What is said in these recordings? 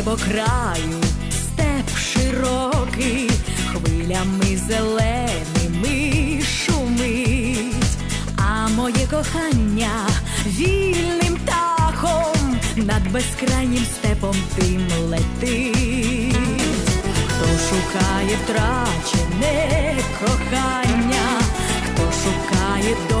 небо краю, степ широкий, хвилями зеленими шумить, а моє кохання вільним тахом над безкрайнім степом тим летить, хто шукає втрачене кохання, хто шукає до.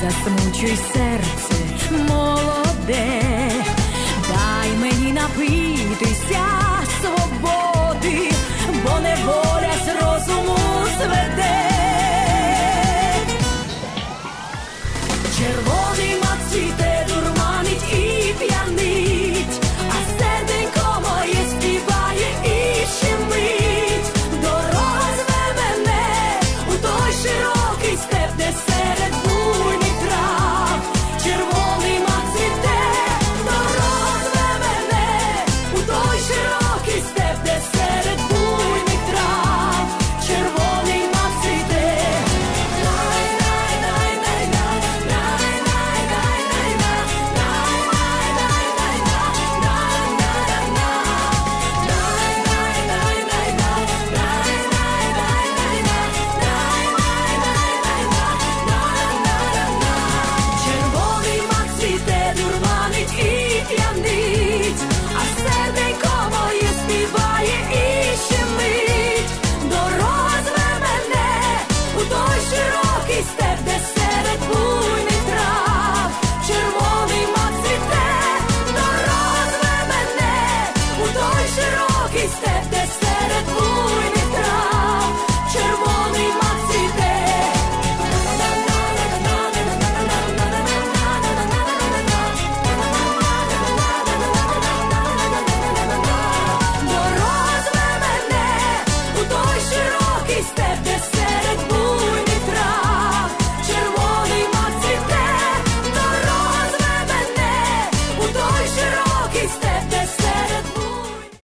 засмучуй серце молоде, дай мені напитися.